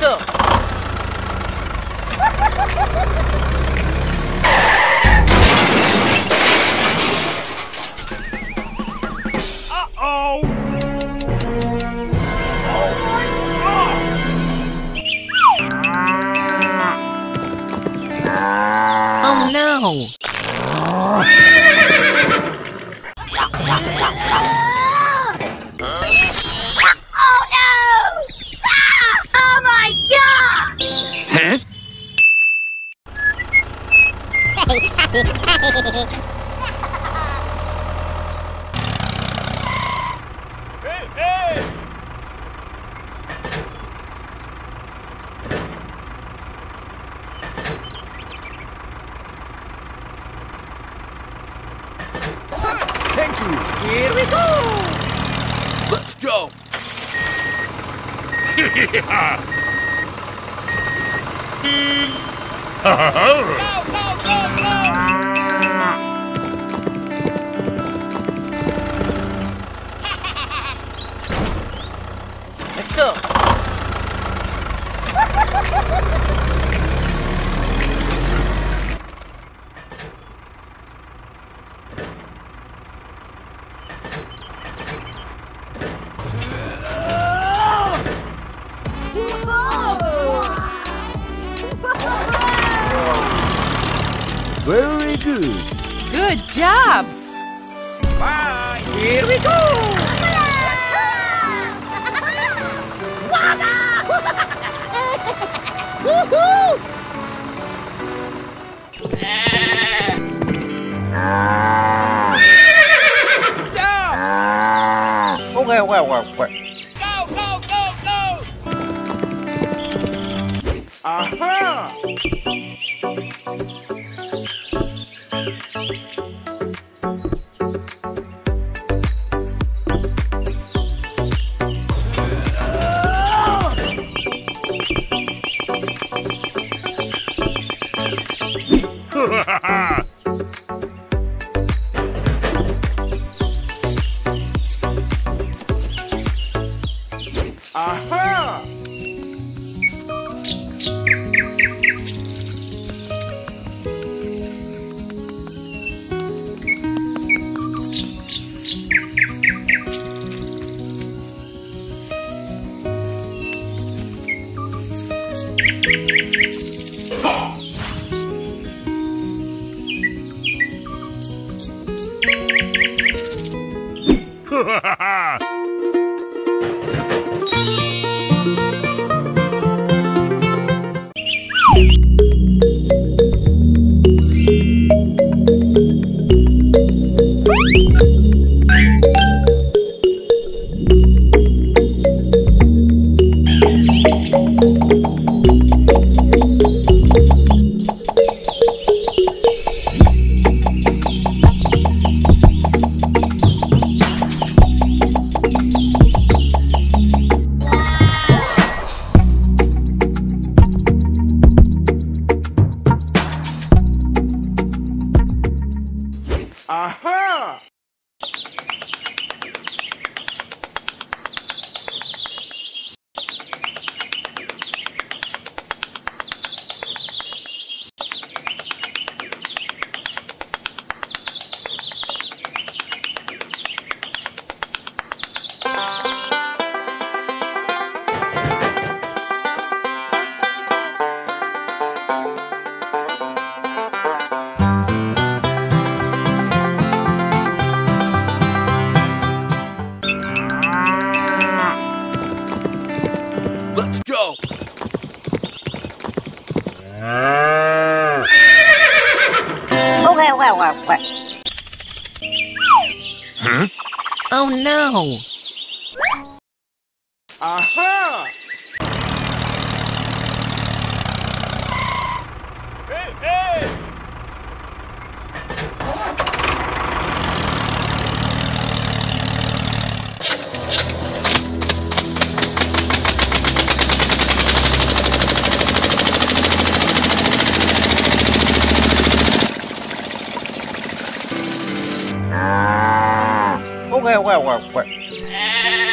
go. Uh-oh! Oh no! god! Hey, hey! Thank you. Here we go! Let's go. Let's Very good. Good job! Bye! Here we go! Ah. Ah. Okay, okay, okay, okay. Go, Jesus! Okay. Oh no! Aha! Okay, okay, okay.